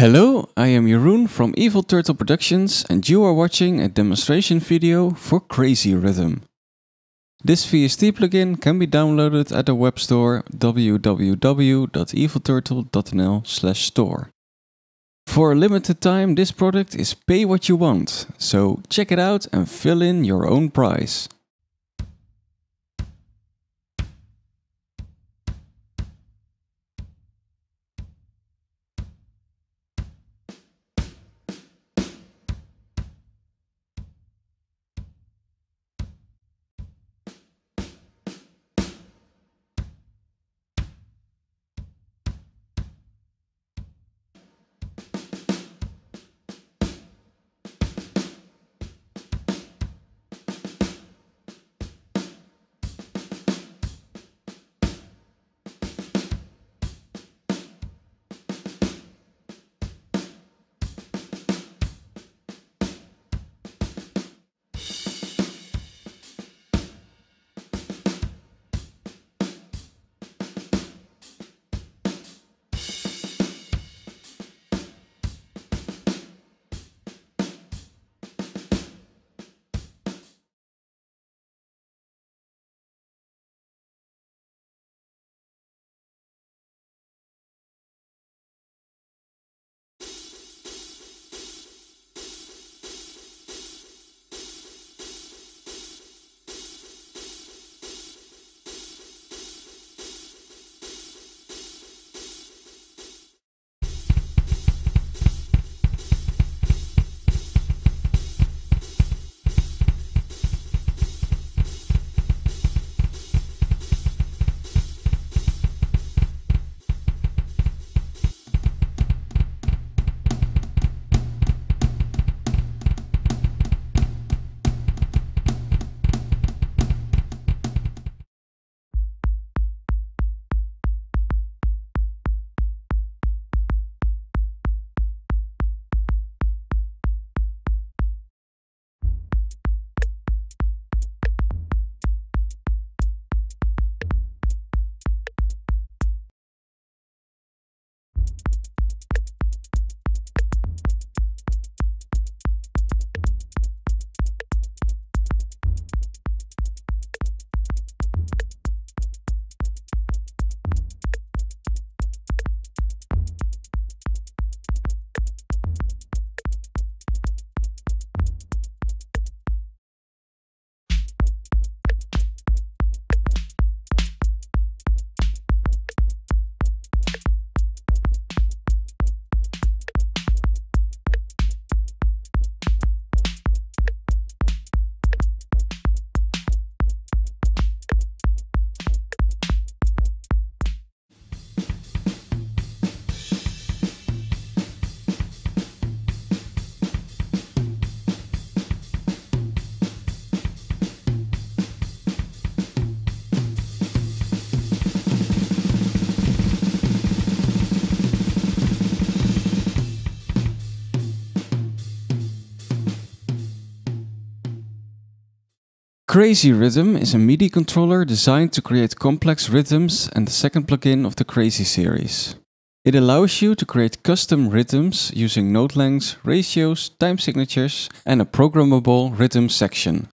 Hello, I am Jeroen from Evil Turtle Productions and you are watching a demonstration video for Crazy Rhythm. This VST plugin can be downloaded at the web store www.evilturtle.nl store. For a limited time this product is pay what you want, so check it out and fill in your own price. Crazy Rhythm is a MIDI controller designed to create complex rhythms and the second plugin of the Crazy series. It allows you to create custom rhythms using note lengths, ratios, time signatures, and a programmable rhythm section.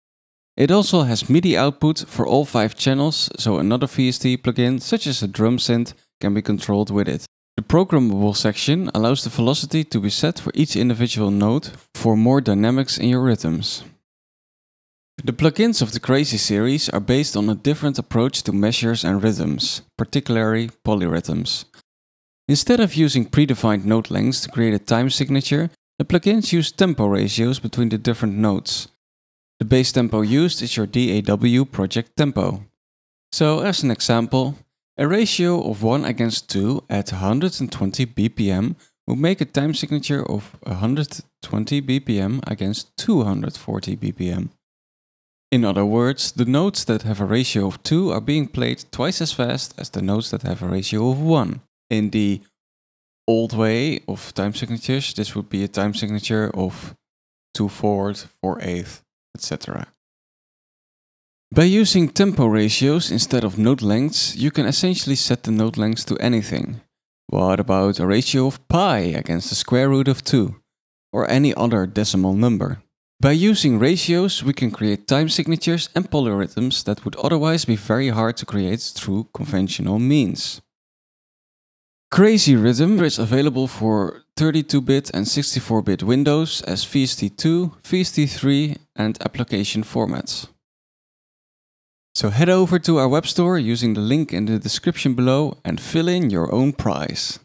It also has MIDI output for all 5 channels, so another VST plugin, such as a drum synth, can be controlled with it. The programmable section allows the velocity to be set for each individual note for more dynamics in your rhythms. The plugins of the Crazy series are based on a different approach to measures and rhythms, particularly polyrhythms. Instead of using predefined note lengths to create a time signature, the plugins use tempo ratios between the different notes. The base tempo used is your DAW project tempo. So, as an example, a ratio of 1 against 2 at 120 BPM would make a time signature of 120 BPM against 240 BPM. In other words, the notes that have a ratio of 2 are being played twice as fast as the notes that have a ratio of 1. In the old way of time signatures, this would be a time signature of 2 forward, 4 eighth, etc. By using tempo ratios instead of note lengths, you can essentially set the note lengths to anything. What about a ratio of pi against the square root of 2? Or any other decimal number? By using ratios, we can create time signatures and polyrhythms that would otherwise be very hard to create through conventional means. Crazy Rhythm is available for 32-bit and 64-bit Windows as VST2, VST3 and application formats. So head over to our web store using the link in the description below and fill in your own prize.